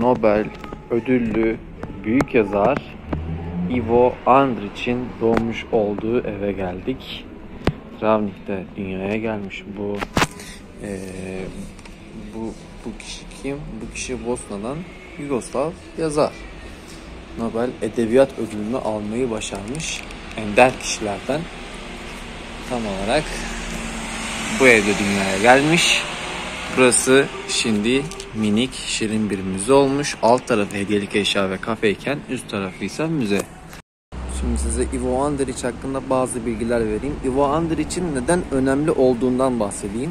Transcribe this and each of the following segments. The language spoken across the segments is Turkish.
Nobel ödüllü büyük yazar Ivo Andrić'in doğmuş olduğu eve geldik. Travnik'te dünyaya gelmiş bu eee, bu bu kişi kim? Bu kişi Bosna'dan Yugoslav yazar. Nobel Edebiyat Ödülünü almayı başarmış ender kişilerden tam olarak bu evde dünyaya gelmiş. Burası şimdi minik şirin bir müze olmuş. Alt tarafı hediyelik eşya ve kafeyken üst tarafı ise müze. Şimdi size Ivo Andrić hakkında bazı bilgiler vereyim. Ivo Andrić'in neden önemli olduğundan bahsedeyim.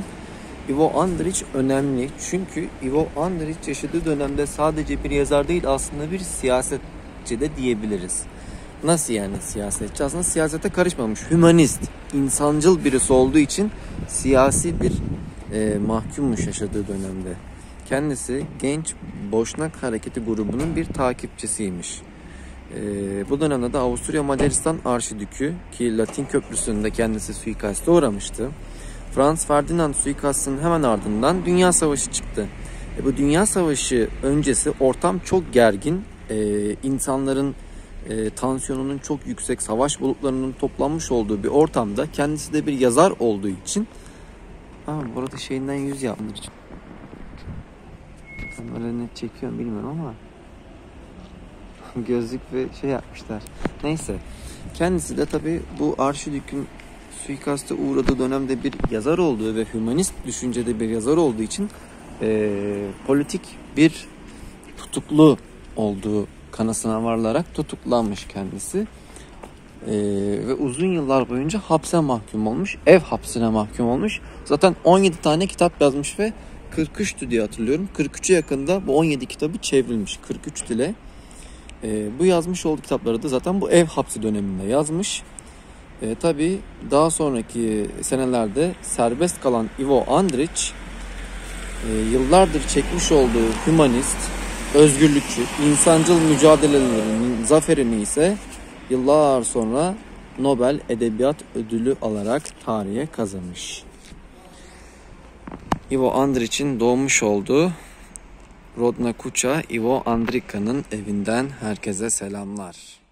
Ivo Andrić önemli çünkü Ivo Andrić yaşadığı dönemde sadece bir yazar değil aslında bir siyasetçi de diyebiliriz. Nasıl yani siyasetçi? Aslında siyasete karışmamış. Hümanist, insancıl birisi olduğu için siyasi bir e, mahkummuş yaşadığı dönemde. Kendisi genç Boşnak Hareketi grubunun bir takipçisiymiş. E, bu dönemde de Avusturya Macaristan Arşidükü ki Latin Köprüsü'nde kendisi suikaste uğramıştı. Franz Ferdinand suikastının hemen ardından Dünya Savaşı çıktı. E, bu Dünya Savaşı öncesi ortam çok gergin. E, insanların e, tansiyonunun çok yüksek, savaş bulutlarının toplanmış olduğu bir ortamda kendisi de bir yazar olduğu için Ha burada şeyinden yüz yapmış. Kamera net çekiyorum bilmiyorum ama gözlük ve şey yapmışlar. Neyse. Kendisi de tabi bu Arşidük'ün suikaste uğradığı dönemde bir yazar olduğu ve hümanist düşüncede bir yazar olduğu için eee, politik bir tutuklu olduğu kanısına varılarak tutuklanmış kendisi. Ee, ve uzun yıllar boyunca hapse mahkum olmuş. Ev hapsine mahkum olmuş. Zaten 17 tane kitap yazmış ve 43'tü diye hatırlıyorum. 43'e yakında bu 17 kitabı çevrilmiş. 43 dile. Ee, bu yazmış olduğu kitapları da zaten bu ev hapsi döneminde yazmış. Ee, Tabi daha sonraki senelerde serbest kalan Ivo Andrić e, yıllardır çekmiş olduğu hümanist, özgürlükçü, insancıl mücadelelerinin zaferini ise yıllar sonra Nobel Edebiyat Ödülü alarak tarihe kazanmış. Ivo Andrić'in doğmuş olduğu Rodna Kuća Ivo Andrika'nın evinden herkese selamlar.